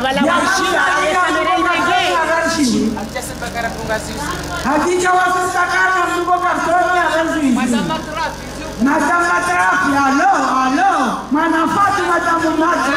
avalawashika amefanira ndege hakika wasisakana msuko kasoni azazuizi madama trafi alo alo. Manafatu madamu mato